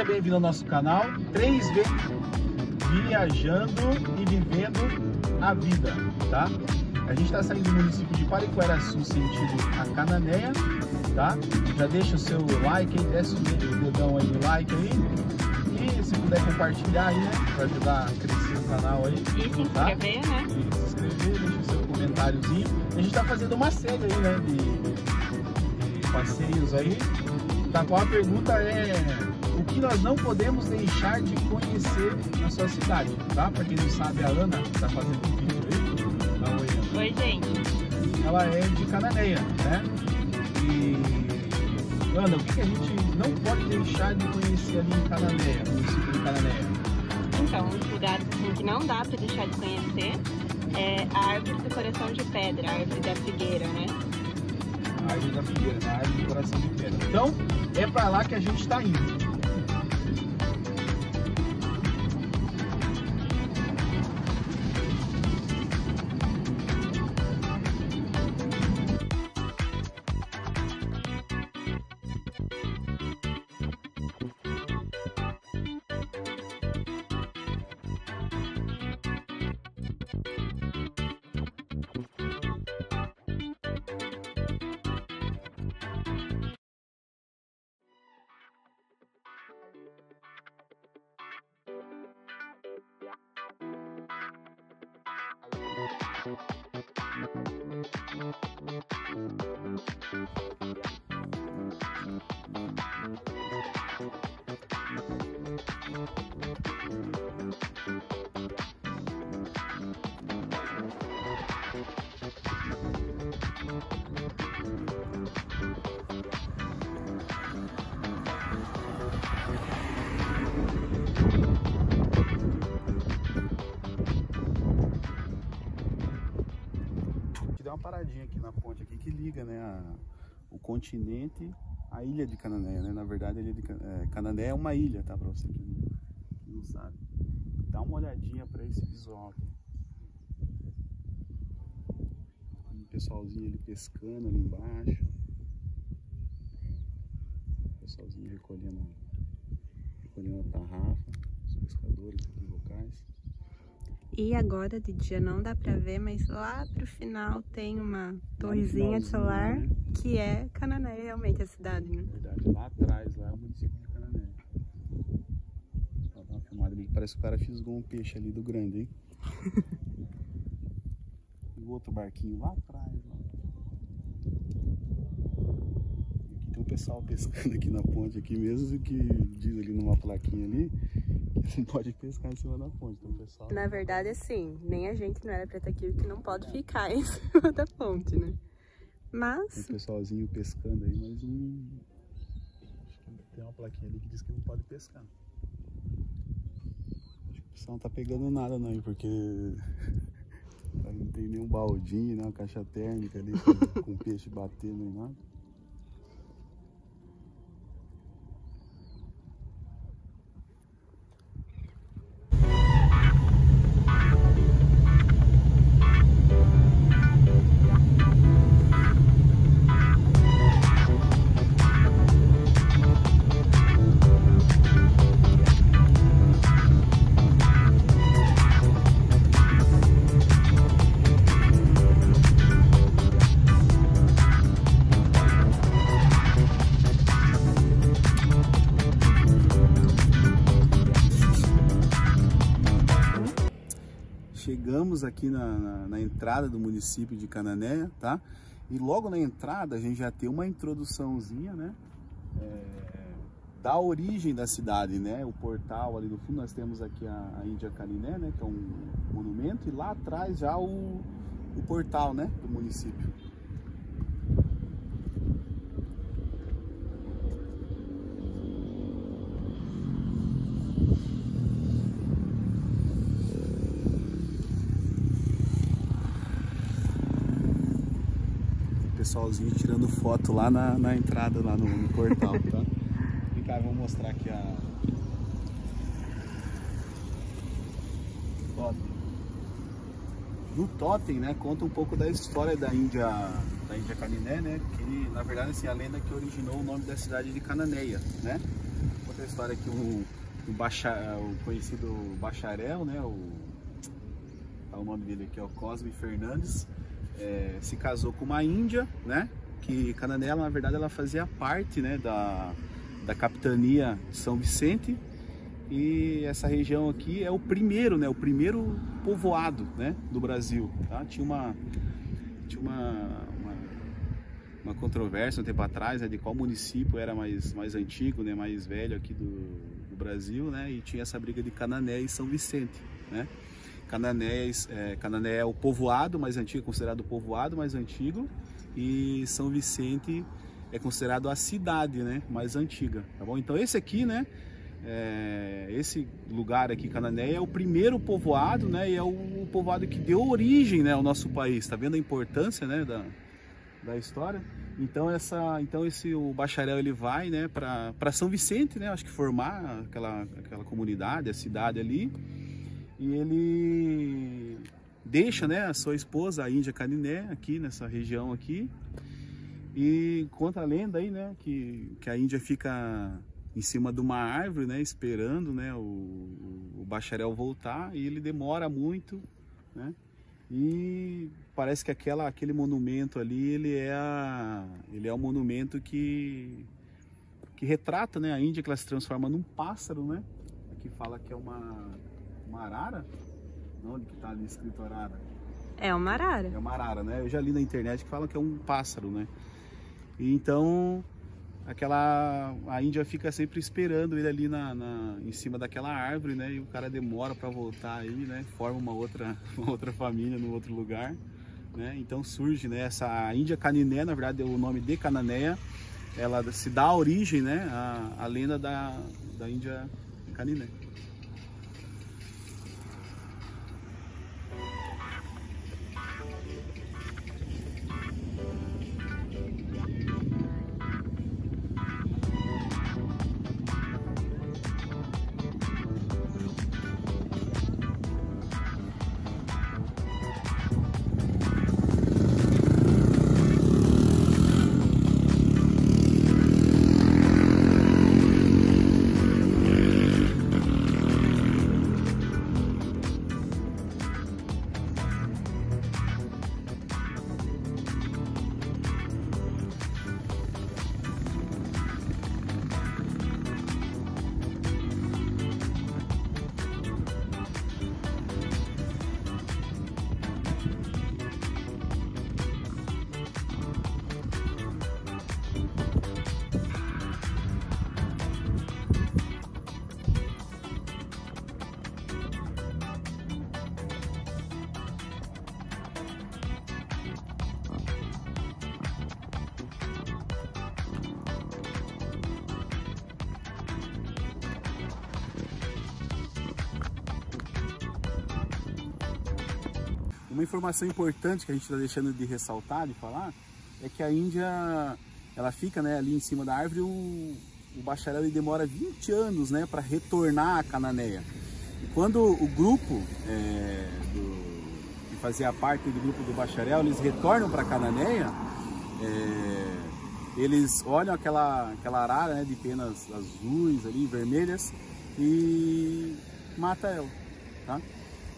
Seja bem-vindo ao nosso canal 3V Viajando e Vivendo a Vida, tá? A gente está saindo do município de Pariquaraçu, sentido a Cananéia, tá? Já deixa o seu like aí, desce o dedão aí no like aí. E se puder compartilhar aí, né? Pra ajudar a crescer o canal aí. E se tá? inscrever, né? E se inscrever, deixa o seu comentáriozinho. A gente tá fazendo uma série aí, né? De, de passeios aí. Tá, qual a pergunta é que nós não podemos deixar de conhecer na sua cidade, tá? Pra quem não sabe, a Ana tá fazendo um vídeo aí. Dá um oi, gente. ela é de Cananéia, né? E Ana, o que, que a gente não pode deixar de conhecer ali em Cananéia, no município de Cananéia? Então, os lugares assim, que não dá pra deixar de conhecer é a árvore do coração de pedra, a árvore da figueira, né? A Árvore da Figueira, na Árvore do Coração de Pedra. Então, é pra lá que a gente tá indo. Paradinha aqui na ponte aqui que liga, né, a- o continente à ilha de Cananéia, né? Na verdade, a ilha de é, Cananéia é uma ilha, tá? Pra você que não, sabe. Dá uma olhadinha pra esse visual aqui. Um pessoalzinho ali pescando ali embaixo. Pessoalzinho recolhendo, recolhendo a tarrafa. Os pescadores aqui locais. E agora de dia não dá pra ver, mas lá pro final tem uma torrezinha de solar né? que é Canané, realmente a cidade, né? Verdade, lá atrás, lá é o município de Canané. Dá uma filmada ali, parece que o cara fisgou um peixe ali do grande, hein? e o outro barquinho lá atrás, lá. E aqui tem um pessoal pescando aqui na ponte aqui mesmo, que diz ali numa plaquinha ali, não pode pescar em cima da ponte. Então pessoal... Na verdade, assim, nem a gente não era pra estar aqui, porque não pode ficar em cima da ponte, né? Tem Mas, um pessoalzinho pescando aí, mas que tem uma plaquinha ali que diz que não pode pescar. Acho que o pessoal não tá pegando nada não, porque não tem nenhum baldinho, né, uma caixa térmica ali com, com peixe batendo nem nada. Chegamos aqui na, na, na entrada do município de Cananéia, tá? E logo na entrada a gente já tem uma introduçãozinha, né? É, da origem da cidade, né? O portal ali no fundo nós temos aqui a, a Índia Caniné, né? Que é um monumento e lá atrás já o, o portal, né? Do município. Pessoalzinho tirando foto lá na, na entrada, lá no, no portal, tá? Vem cá, eu vou mostrar aqui a foto. no totem, né, conta um pouco da história da Índia, da Índia Caniné, né, que na verdade assim, a lenda que originou o nome da cidade de Cananeia, né. Conta a história que o, o, bacha, o conhecido bacharel, né, o, tá o nome dele aqui, é o Cosme Fernandes, é, se casou com uma índia, né, que Cananéia, na verdade, ela fazia parte, né, da, da capitania de São Vicente, e essa região aqui é o primeiro, né, o primeiro povoado, né, do Brasil. Tá? Tinha uma tinha uma, uma, uma controvérsia um tempo atrás, né, de qual município era mais mais antigo, né, mais velho aqui do, do Brasil, né, e tinha essa briga de Canané e São Vicente, né. Canané, é, Canané é o povoado mais antigo, considerado o povoado mais antigo, e São Vicente é considerado a cidade, né, mais antiga, tá bom? Então esse aqui, né, é, esse lugar aqui, Cananéia, é o primeiro povoado, né? E é o, o povoado que deu origem né, ao nosso país. Está vendo a importância né, da, da história? Então essa, então esse o bacharel ele vai, né, para São Vicente, né? Acho que formar aquela aquela comunidade, a cidade ali. E ele deixa, né, a sua esposa, a Índia Caniné, aqui nessa região aqui. E conta a lenda aí, né, que, que a Índia fica em cima de uma árvore, né, esperando, né, o, o, bacharel voltar e ele demora muito, né, e parece que aquela, aquele monumento ali, ele é, a, ele é um monumento que, que retrata, né, a Índia que ela se transforma num pássaro, né, aqui fala que é uma, uma arara, onde que está ali escrito arara? É uma arara. É uma arara, né, eu já li na internet que fala que é um pássaro, né, e então aquela a Índia fica sempre esperando ele ali na, na, em cima daquela árvore, né? E o cara demora para voltar aí, né? Forma uma outra uma outra família no outro lugar, né? Então surge, né? Essa Índia Caniné, na verdade, é o nome de Cananéia, ela se dá origem, né? A, a lenda da, da Índia Caniné. Uma informação importante que a gente está deixando de ressaltar, de falar, é que a Índia, ela fica né, ali em cima da árvore, o, o bacharel ele demora 20 anos né, para retornar a Cananéia. E quando o grupo é, do, que fazia parte do grupo do bacharel, eles retornam para Cananéia, é, eles olham aquela, aquela arara né, de penas azuis ali, vermelhas, e mata ela, tá?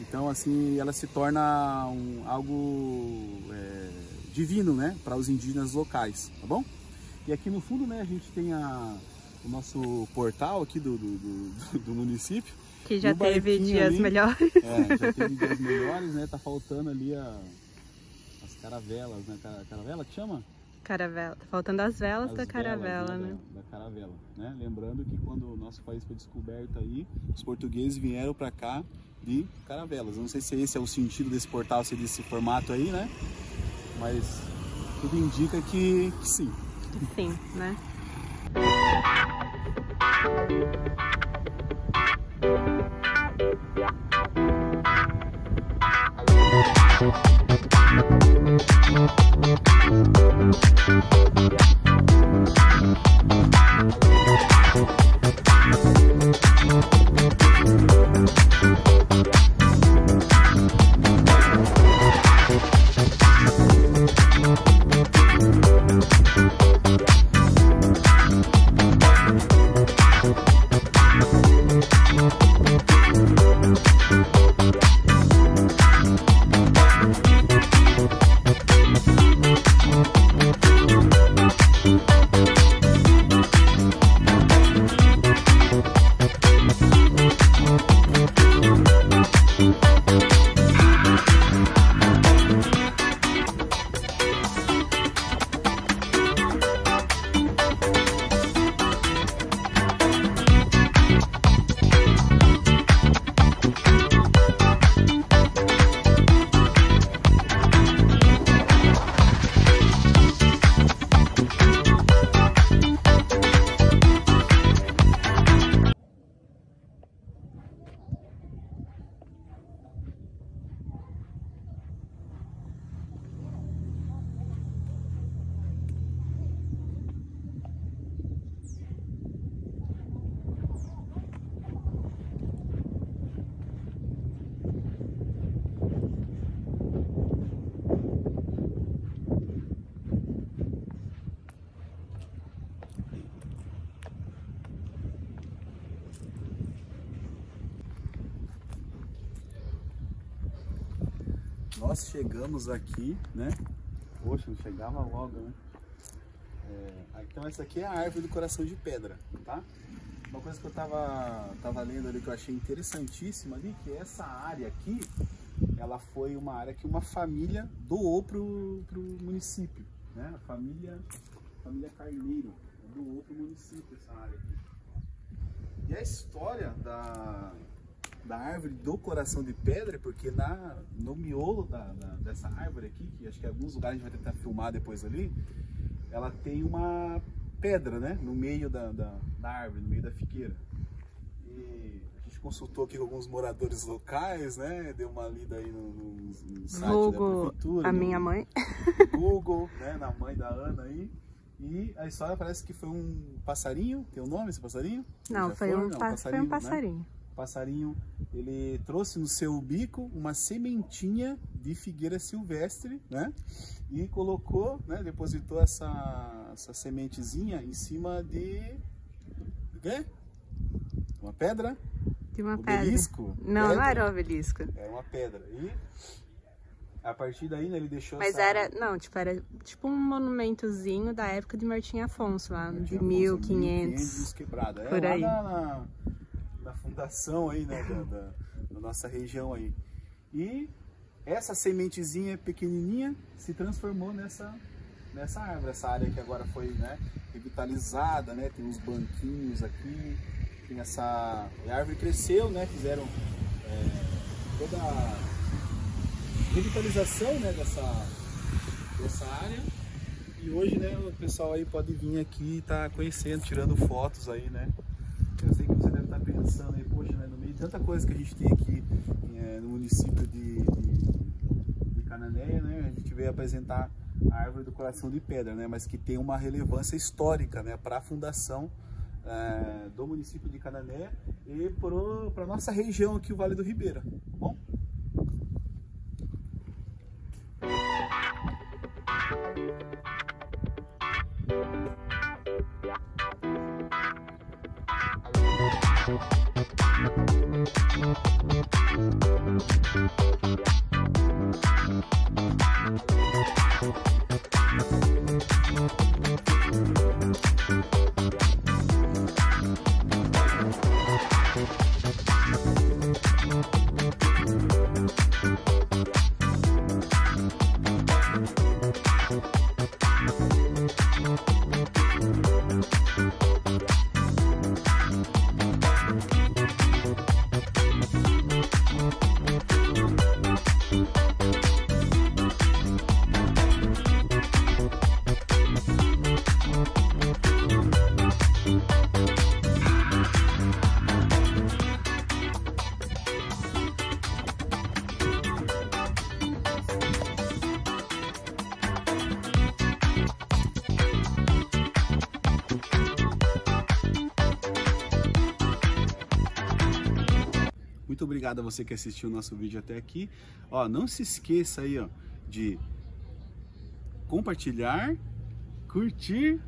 Então, assim, ela se torna um, algo é, divino, né, para os indígenas locais, tá bom? E aqui no fundo, né, a gente tem a, o nosso portal aqui do, do, do, do município. Que já teve dias ali, melhores. É, já teve dias melhores, né? Tá faltando ali a, as caravelas, né? Caravela que chama? Caravela. Tá faltando as velas as da caravela, velas, né? Da, da, caravela, né? Lembrando que quando o nosso país foi descoberto aí, os portugueses vieram para cá de caravelas. Não sei se esse é o sentido desse portal, se é desse formato aí, né? Mas tudo indica que, que sim. Sim, né? Nós chegamos aqui, né? Poxa, não chegava logo, né? É, então essa aqui é a árvore do coração de pedra, tá? Uma coisa que eu tava, tava lendo ali que eu achei interessantíssima ali, que essa área aqui, ela foi uma área que uma família doou pro, pro município, né? A família, família Carneiro doou pro município essa área aqui. E a história da, da árvore do coração de pedra, porque na, no miolo da, dessa árvore aqui, que acho que em alguns lugares a gente vai tentar filmar depois ali, ela tem uma pedra, né? No meio da, da, da árvore, no meio da figueira. E a gente consultou aqui com alguns moradores locais, né? Deu uma lida aí no, no, no site Google, da prefeitura. a no, minha mãe. Google, né? Na mãe da Ana aí. E a história parece que foi um passarinho, tem o um nome esse passarinho? Não, foi um, Não, passarinho, foi um passarinho. Né? Passarinho ele trouxe no seu bico uma sementinha de figueira silvestre, né? E colocou, né? Depositou essa, essa sementezinha em cima de. O quê? Uma pedra? De uma obelisco? pedra. Não, pedra. não era um obelisco. Era uma pedra. E a partir daí, né, ele deixou Mas essa... era, não, tipo, era tipo um monumentozinho da época de Martim Afonso, lá Martim de Afonso, 1500. 1500 quebrada. É, por aí. Na, na, na, fundação aí, né, da, da, da, nossa região aí. E essa sementezinha pequenininha se transformou nessa, nessa árvore. Essa área que agora foi, né, revitalizada, né, tem uns banquinhos aqui, tem essa... A árvore cresceu, né, fizeram é, toda revitalização né, dessa, dessa área. E hoje né, o pessoal aí pode vir aqui e tá conhecendo, tirando fotos aí, né? Eu sei que você deve estar tá pensando aí, poxa, né, no meio de tanta coisa que a gente tem aqui é, no município de, de, de Cananéia, né? A gente veio apresentar a árvore do coração de pedra, né? Mas que tem uma relevância histórica, né? Para a fundação é, do município de Cananéia e para a nossa região aqui, o Vale do Ribeira, tá bom? Muito obrigado a você que assistiu o nosso vídeo até aqui. Ó, não se esqueça aí, ó, de compartilhar, curtir,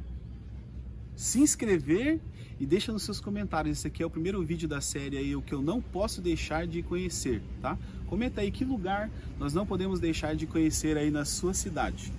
se inscrever e deixa nos seus comentários. Esse aqui é o primeiro vídeo da série aí, o que eu não posso deixar de conhecer, tá? Comenta aí que lugar nós não podemos deixar de conhecer aí na sua cidade.